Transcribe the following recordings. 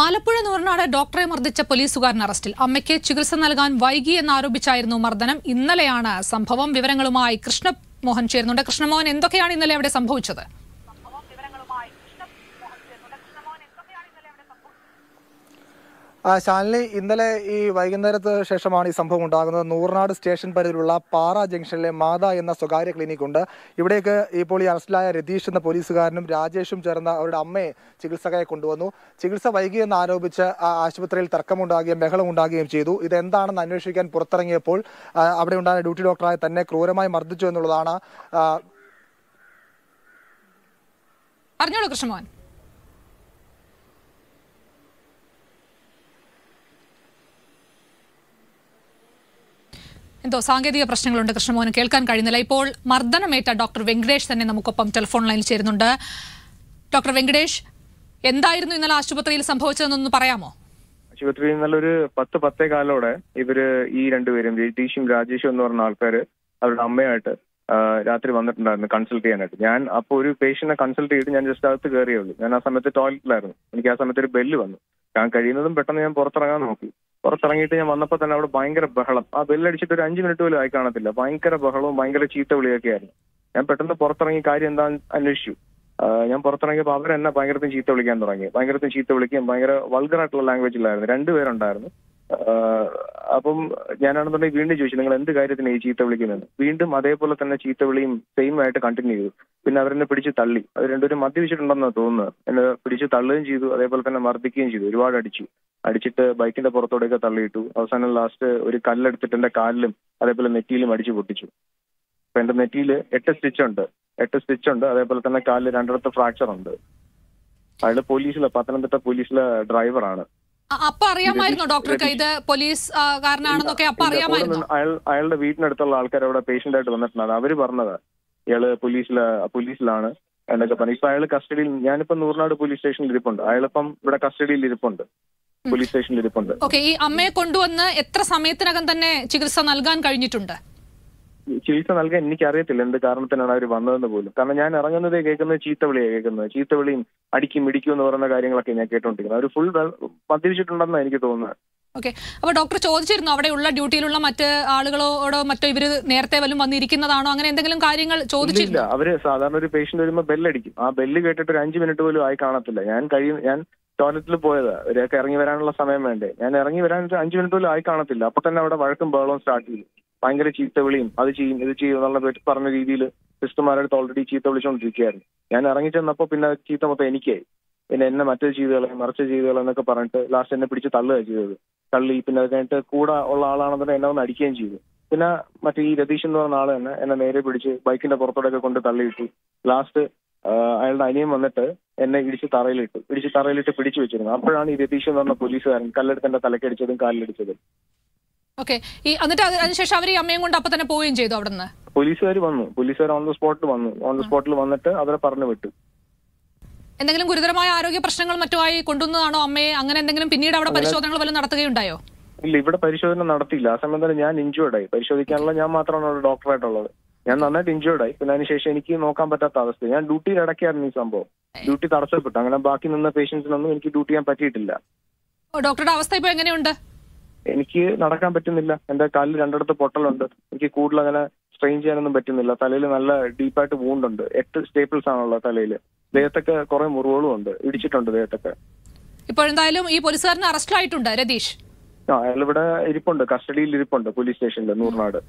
ആലപ്പുഴ നൂറിനാട് ഡോക്ടറെ മർദ്ദിച്ച പോലീസുകാരൻ അറസ്റ്റിൽ. അമ്മയ്ക്ക് ചികിത്സ നൽകാൻ വൈകി എന്നാരോപിച്ചായിരുന്നു മർദ്ദനം. ഇന്നലെയാണ് സംഭവം. വിവരങ്ങളുമായി കൃഷ്ണമോഹൻ ചേരുന്നുണ്ട്. കൃഷ്ണമോഹൻ എന്തൊക്കെയാണ് ഇന്നലെ അവിടെ സംഭവിച്ചത്? ശാലിനി ഇന്നലെ ഈ വൈകുന്നേരത്ത് ശേഷമാണ് ഈ സംഭവം ഉണ്ടാകുന്നത്. നൂറനാട് സ്റ്റേഷൻ പരിധിയിലുള്ള പാറ ജംഗ്ഷനിലെ മാത എന്ന സ്വകാര്യ ക്ലിനിക് ഉണ്ട്. ഇവിടേക്ക് ഇപ്പോൾ ഈ അറസ്റ്റിലായ രതീഷ് എന്ന പോലീസുകാരനും രാജേഷും ചേർന്ന അവരുടെ അമ്മയെ ചികിത്സകയെ കൊണ്ടുവന്നു. ചികിത്സ വൈകിയെന്ന് ആരോപിച്ച് ആശുപത്രിയിൽ തർക്കമുണ്ടാകുകയും ബഹളം ഉണ്ടാകുകയും ചെയ്തു. ഇതെന്താണെന്ന് അന്വേഷിക്കാൻ പുറത്തിറങ്ങിയപ്പോൾ അവിടെ ഉണ്ടായ ഡ്യൂട്ടി ഡോക്ടറായ തന്നെ ക്രൂരമായി മർദ്ദിച്ചു എന്നുള്ളതാണ് പറഞ്ഞോളൂ കൃഷ്ണമോഹൻ. എന്തോ സാങ്കേതിക പ്രശ്നങ്ങളുണ്ട് കൃഷ്ണമോഹൻ കേൾക്കാൻ കഴിയുന്നില്ല. ഇപ്പോൾ മർദ്ദനമേറ്റ ഡോക്ടർ വെങ്കടേഷ് തന്നെ നമുക്കൊപ്പം ടെലിഫോൺ ലൈനിൽ ചേരുന്നുണ്ട്. ഡോക്ടർ വെങ്കടേഷ് എന്തായിരുന്നു ഇന്നലെ ആശുപത്രിയിൽ സംഭവിച്ചതെന്നൊന്ന് പറയാമോ? ആശുപത്രിയിൽ നിന്നുള്ളൊരു പത്ത് പത്തേ കാലോടെ ഇവർ ഈ രണ്ടുപേരും രതീഷും രാജേഷും എന്ന് പറഞ്ഞ ആൾക്കാര് അവരുടെ അമ്മയായിട്ട് രാത്രി വന്നിട്ടുണ്ടായിരുന്നു കൺസൾട്ട് ചെയ്യാനായിട്ട്. ഞാൻ അപ്പോൾ ഒരു പേഷ്യന്റിനെ കൺസൾട്ട് ചെയ്തിട്ട് ഞാൻ ജസ്റ്റ് അകത്ത് കയറിയേ ഉള്ളൂ. ഞാൻ ആ സമയത്ത് ടോയ്ലറ്റിലായിരുന്നു. എനിക്ക് ആ സമയത്ത് ഒരു ബെല്ല് വന്നു. ഞാൻ കഴിയുന്നതും പെട്ടെന്ന് ഞാൻ പുറത്തിറങ്ങാൻ നോക്കി. പുറത്തിറങ്ങിയിട്ട് ഞാൻ വന്നപ്പോൾ തന്നെ അവിടെ ഭയങ്കര ബഹളം. ആ ബെല്ലടിച്ചിട്ട് ഒരു അഞ്ച് മിനിറ്റ് പോലും ആയി കാണത്തില്ല. ഭയങ്കര ബഹളവും ഭയങ്കര ചീത്ത വിളിയൊക്കെ ആയിരുന്നു. ഞാൻ പെട്ടെന്ന് പുറത്തിറങ്ങി കാര്യം എന്താ അന്വേഷിച്ചു. ഞാൻ പുറത്തിറങ്ങിയപ്പോൾ അവരെന്നെ ഭയങ്കരത്തിന് ചീത്ത വിളിക്കാൻ തുടങ്ങി. ഭയങ്കരത്തിന് ചീത്ത വിളിക്കുകയും ഭയങ്കര വൾഗറായിട്ടുള്ള ലാംഗ്വേജിലായിരുന്നു രണ്ടുപേരുണ്ടായിരുന്നു. അപ്പം ഞാനാണെന്നുണ്ടെങ്കിൽ വീണ്ടും ചോദിച്ചു നിങ്ങൾ എന്ത് കാര്യത്തിന് ഈ ചീത്ത വിളിക്കുന്നത് വീണ്ടും അതേപോലെ തന്നെ ചീത്ത വിളിയും സെയിം ആയിട്ട് കണ്ടിന്യൂ ചെയ്തു. പിന്നെ അവരെന്നെ പിടിച്ച് തള്ളി. അത് രണ്ടുപേരും മദ്യപിച്ചിട്ടുണ്ടെന്നാണ് തോന്നുന്നത് എന്നെ പിടിച്ച് തള്ളുകയും ചെയ്തു. അതേപോലെ തന്നെ മർദ്ദിക്കുകയും ചെയ്തു. ഒരുപാട് അടിച്ചു. അടിച്ചിട്ട് ബൈക്കിന്റെ പുറത്തോടെയൊക്കെ തള്ളിയിട്ടു. അവസാനം ലാസ്റ്റ് ഒരു കല്ലെടുത്തിട്ട് എന്റെ കാലിലും അതേപോലെ നെറ്റിയിലും അടിച്ചു പൊട്ടിച്ചു. അപ്പൊ എന്റെ നെറ്റിയിൽ എട്ട് സ്റ്റിച്ച് ഉണ്ട്. എട്ട് സ്റ്റിച്ച് ഉണ്ട്. അതേപോലെ തന്നെ കാലിൽ രണ്ടിടത്ത് ഫ്രാക്ചർ ഉണ്ട്. അയാൾ പോലീസിലെ പത്തനംതിട്ട പോലീസിലെ ഡ്രൈവറാണ് അപ്പൊ അറിയാമായിരുന്നോ ഡോക്ടർക്ക് ഇത് പോലീസ് കാരനാണെന്നൊക്കെ അപ്പൊ അറിയാമായിരുന്നു? അയാളുടെ വീട്ടിനടുത്തുള്ള ആൾക്കാർ അവിടെ പേഷ്യന്റ് ആയിട്ട് വന്നിട്ടുണ്ട് അവർ പറഞ്ഞത്. ഇയാൾ പോലീസില പോലീസിലാണ് എന്നൊക്കെ പറഞ്ഞു. ഇപ്പൊ അയാൾ കസ്റ്റഡിയിൽ ഞാനിപ്പോ നൂറിനാട് പോലീസ് സ്റ്റേഷനിൽ ഇരിപ്പുണ്ട്. അയാളിപ്പം ഇവിടെ കസ്റ്റഡിയിൽ ഇരിപ്പുണ്ട്. പോലീസ് സ്റ്റേഷനിൽ ഇരിപ്പുണ്ട്. ഓക്കെ ഈ അമ്മയെ കൊണ്ടുവന്ന് എത്ര സമയത്തിനകം തന്നെ ചികിത്സ നൽകാൻ കഴിഞ്ഞിട്ടുണ്ട്? ചികിത്സ നൽകാൻ എനിക്ക് അറിയത്തില്ല എന്ത് കാരണത്തിനാണ് അവർ വന്നതെന്ന് പോലും. കാരണം ഞാൻ ഇറങ്ങുന്നതേ കേൾക്കുന്നത് ചീത്ത വിളിയാണ് കേൾക്കുന്നത്. ചീത്ത വിളിയും അടിക്കും ഇടിക്കും എന്ന് പറയുന്ന കാര്യങ്ങളൊക്കെ ഞാൻ കേട്ടോണ്ടിരിക്കുന്നത്. അവർ ഫുൾ മദ്യപിച്ചിട്ടുണ്ടെന്നാണ് എനിക്ക് തോന്നുന്നത്. ഓക്കെ. അപ്പൊ ഡോക്ടർ ചോദിച്ചിരുന്നു അവിടെയുള്ള ഡ്യൂട്ടിയിലുള്ള മറ്റ് ആളുകളോടോ മറ്റോ ഇവർ നേരത്തെ വല്ലതും വന്നിരിക്കുന്നതാണോ? അങ്ങനെ എന്തെങ്കിലും കാര്യങ്ങൾ ചോദിച്ചില്ല അവർ സാധാരണ ഒരു പേഷ്യന്റ് വരുമ്പോൾ ബെല്ലടിക്കും ആ ബെല്ല് കേട്ടിട്ട് ഒരു അഞ്ച് മിനിറ്റ് പോലും ആയി കാണത്തില്ല. ഞാൻ കഴിയും ഞാൻ ടോയ്ലറ്റിൽ പോയതാ. ഒരാൾക്ക് ഇറങ്ങി വരാനുള്ള സമയം വേണ്ടേ? ഞാൻ ഇറങ്ങി വരാൻ അഞ്ച് മിനിറ്റ് പോലും ആയി കാണത്തില്ല. അപ്പൊ തന്നെ അവിടെ വഴക്കും ബഹളവും സ്റ്റാർട്ട് ചെയ്തു ഭയങ്കര ചീത്ത വിളിയും അത് ചെയ്യും ഇത് ചെയ്യും എന്നുള്ള പറഞ്ഞ രീതിയിൽ സിസ്റ്റർമാരായിട്ട് ഓൾറെഡി ചീത്ത വിളിച്ചുകൊണ്ടിരിക്കുകയായിരുന്നു ഞാൻ ഇറങ്ങി ചെന്നപ്പോൾ പിന്നെ ചീത്ത മൊത്തം എനിക്കായി. പിന്നെ എന്നെ മറ്റേ ചെയ്തുകളെ മറിച്ച് ചെയ്തുകളെ എന്നൊക്കെ പറഞ്ഞിട്ട് ലാസ്റ്റ് എന്നെ പിടിച്ച് തള്ളുക ചെയ്തത്. തള്ളി പിന്നെ അത് കഴിഞ്ഞിട്ട് കൂടെ ഉള്ള ആളാണെന്നുണ്ടെങ്കിൽ എന്നെ ഒന്ന് അടിക്കുകയും ചെയ്തു. പിന്നെ മറ്റേ ഈ രതീഷ് എന്ന് പറഞ്ഞ ആൾ തന്നെ എന്നെ നേരെ പിടിച്ച് ബൈക്കിന്റെ പുറത്തോടൊക്കെ കൊണ്ട് തള്ളിയിട്ടു. ലാസ്റ്റ് അയാളുടെ അനിയൻ വന്നിട്ട് എന്നെ ഇടിച്ച് തറയിലിട്ടു. ഇടിച്ച് തറയിലിട്ട് പിടിച്ചു വെച്ചിരുന്നു. അപ്പോഴാണ് ഈ രതീഷ് എന്ന് പറഞ്ഞ പോലീസുകാരൻ കല്ലെടുത്ത് എന്റെ തലക്കടിച്ചതും കാലിലടിച്ചതും. ഓക്കെ. ഈ എന്നിട്ട് അത് അതിനുശേഷം അവർ ഈ അമ്മയും കൊണ്ട് അപ്പൊ തന്നെ പോവുകയും ചെയ്തു അവിടെ നിന്ന് പോലീസുകാർ വന്നു. പോലീസുകാർ ഓൺ ദ സ്പോട്ടിൽ വന്നു. ഓൺ ദ സ്പോട്ടിൽ വന്നിട്ട് അവരെ പറഞ്ഞു വിട്ടു. എന്തെങ്കിലും ഗുരുതരമായ ആരോഗ്യ പ്രശ്നങ്ങൾ മറ്റുമായി കൊണ്ടുവന്നതാണോ അമ്മയെ? അങ്ങനെ എന്തെങ്കിലും പിന്നീട് അവിടെ പരിശോധനകൾ വല്ലതും നടത്തുകയുണ്ടായോ? ഇല്ല ഇവിടെ പരിശോധന നടത്തിയില്ല. ആ സമയം തന്നെ ഞാൻ ഇഞ്ചുവേർഡ് ആയി. പരിശോധിക്കാനുള്ള ഞാൻ മാത്രമാണ് അവിടെ ഡോക്ടറായിട്ടുള്ളത് ഞാൻ നന്നായിട്ട് ഇഞ്ചുവേർഡ് ആയി. പിന്നെ അതിനുശേഷം എനിക്ക് നോക്കാൻ പറ്റാത്ത അവസ്ഥ. ഞാൻ ഡ്യൂട്ടിയിൽ ഇടയ്ക്കായിരുന്നു ഈ സംഭവം. ഡ്യൂട്ടി തടസ്സപ്പെട്ടു. അങ്ങനെ ബാക്കി നിന്ന പേഷ്യൻസിനൊന്നും എനിക്ക് ഡ്യൂട്ടി ചെയ്യാൻ പറ്റിയിട്ടില്ല. ഡോക്ടറുടെ അവസ്ഥ ഇപ്പൊ എങ്ങനെയുണ്ട്? എനിക്ക് നടക്കാൻ പറ്റുന്നില്ല. എന്റെ കാലിൽ രണ്ടിടത്ത് പൊട്ടലുണ്ട്. എനിക്ക് കൂടുതൽ അങ്ങനെ സ്ട്രെയിൻ ചെയ്യാനൊന്നും പറ്റുന്നില്ല. തലയിൽ നല്ല ഡീപ്പായിട്ട് വൂണ്ടുണ്ട് എട്ട് സ്റ്റേപ്പിൾസ് ആണുള്ള തലയിൽ. ദേഹത്തൊക്കെ കുറെ മുറിവുകളും ഉണ്ട്. ഇടിച്ചിട്ടുണ്ട് ദേഹത്തൊക്കെ. ഇപ്പോഴെന്തായാലും ഈ പോലീസുകാരന് അറസ്റ്റിലായിട്ടുണ്ട് രതീഷ്? ആ അയാൾ ഇവിടെ ഇരിപ്പുണ്ട്. കസ്റ്റഡിയിൽ ഇരിപ്പുണ്ട് പോലീസ് സ്റ്റേഷനിൽ നൂറിനാട്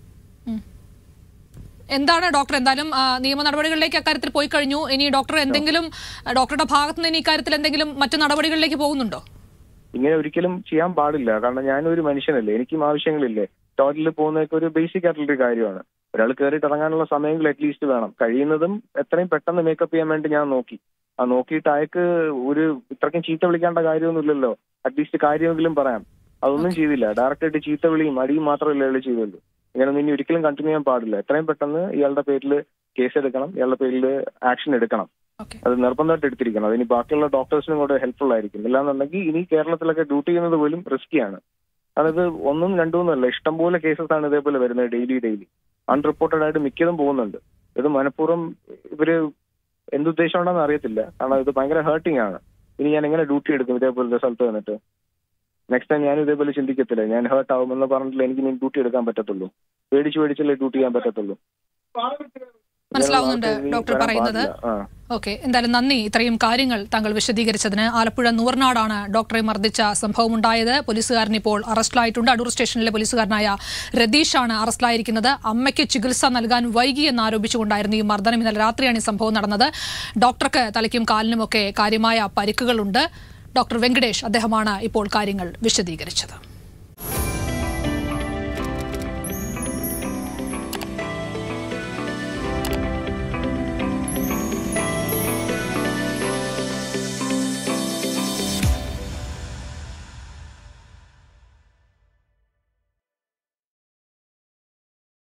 എന്താണ് ഡോക്ടർ? എന്തായാലും നിയമ നടപടികളിലേക്ക് അക്കാര്യത്തിൽ പോയി കഴിഞ്ഞു. ഇനി ഡോക്ടർ എന്തെങ്കിലും ഡോക്ടറുടെ ഭാഗത്തുനിന്ന് ഇനി ഇക്കാര്യത്തിൽ എന്തെങ്കിലും മറ്റു നടപടികളിലേക്ക് പോകുന്നുണ്ടോ? ഇങ്ങനെ ഒരിക്കലും ചെയ്യാൻ പാടില്ല. കാരണം ഞാനൊരു മനുഷ്യനല്ലേ എനിക്കും ആവശ്യങ്ങളില്ലേ. ടോയ്ലറ്റിൽ പോകുന്നതൊക്കെ ഒരു ബേസിക് ആയിട്ടുള്ള ഒരു കാര്യമാണ്. ഒരാൾ കയറിയിട്ട് ഇറങ്ങാനുള്ള സമയങ്ങൾ അറ്റ്ലീസ്റ്റ് വേണം. കഴിയുന്നതും എത്രയും പെട്ടെന്ന് മേക്കപ്പ് ചെയ്യാൻ വേണ്ടി ഞാൻ നോക്കി. ആ നോക്കിയിട്ട് അയക്ക് ഒരു ഇത്രയ്ക്കും ചീത്ത വിളിക്കേണ്ട കാര്യമൊന്നുമില്ലല്ലോ. അറ്റ്ലീസ്റ്റ് കാര്യമെങ്കിലും പറയാം. അതൊന്നും ചെയ്തില്ല. ഡയറക്റ്റ് ആയിട്ട് ചീത്ത വിളിയും അടിയും മാത്രമല്ല അയാൾ ചെയ്തുള്ളൂ. ഇങ്ങനൊന്നും ഇനി ഒരിക്കലും കണ്ടിന്യൂ ചെയ്യാൻ പാടില്ല. എത്രയും പെട്ടെന്ന് ഇയാളുടെ പേരിൽ കേസ് എടുക്കണം. ഇയാളുടെ പേരിൽ ആക്ഷൻ എടുക്കണം. അത് നിർബന്ധമായിട്ട് എടുത്തിരിക്കണം. അതിന് ബാക്കിയുള്ള ഡോക്ടേഴ്സിനും കൂടെ ഹെൽപ്ഫുൾ ആയിരിക്കും. ഇല്ലാന്നുണ്ടെങ്കിൽ ഇനി കേരളത്തിലൊക്കെ ഡ്യൂട്ടി ചെയ്യുന്നത് പോലും റിസ്കിയാണ് ആണ്. അതായത് ഒന്നും രണ്ടും അല്ല ഇഷ്ടംപോലെ കേസസ് ആണ് ഇതേപോലെ വരുന്നത് ഡെയിലി ഡെയിലി അൺറിപ്പോർട്ടഡ് ആയിട്ട് മിക്കതും പോകുന്നുണ്ട്. ഇത് മനഃപൂർവം ഇവർ എന്തുദ്ദേശം ഉണ്ടെന്ന് അറിയത്തില്ല. കാരണം ഇത് ഭയങ്കര ഹേർട്ടിംഗ് ആണ്. ഇനി ഞാൻ എങ്ങനെ ഡ്യൂട്ടി എടുക്കും ഇതേപോലത്തെ സ്ഥലത്ത് വന്നിട്ട്? നെക്സ്റ്റ് ടൈം ഞാൻ ഇതേപോലെ ചിന്തിക്കത്തില്ല. ഞാൻ ഹേർട്ട് ആവുമെന്ന് പറഞ്ഞിട്ടില്ല. എനിക്ക് ഇനി ഡ്യൂട്ടി എടുക്കാൻ പറ്റത്തുള്ളൂ. പേടിച്ച് പേടിച്ചല്ലേ ഡ്യൂട്ടി ചെയ്യാൻ പറ്റത്തുള്ളൂ. മനസ്സിലാവുന്നുണ്ട് ഡോക്ടർ പറയുന്നത്. ഓക്കെ എന്തായാലും നന്ദി. ഇത്രയും കാര്യങ്ങൾ താങ്കൾ വിശദീകരിച്ചതിന് ആലപ്പുഴ നൂർനാടാണ് ഡോക്ടറെ മർദ്ദിച്ച സംഭവം ഉണ്ടായത് പോലീസുകാരൻ ഇപ്പോൾ അറസ്റ്റിലായിട്ടുണ്ട്. അടൂർ സ്റ്റേഷനിലെ പോലീസുകാരനായ രതീഷാണ് അറസ്റ്റിലായിരിക്കുന്നത്. അമ്മയ്ക്ക് ചികിത്സ നൽകാൻ വൈകി എന്ന് ആരോപിച്ചുകൊണ്ടായിരുന്നു ഈ മർദ്ദനം. ഇന്നലെ രാത്രിയാണ് ഈ സംഭവം നടന്നത്. ഡോക്ടർക്ക് തലയ്ക്കും കാലിനുമൊക്കെ കാര്യമായ പരിക്കുകളുണ്ട്. ഡോക്ടർ വെങ്കടേഷ് അദ്ദേഹമാണ് ഇപ്പോൾ കാര്യങ്ങൾ വിശദീകരിച്ചത്.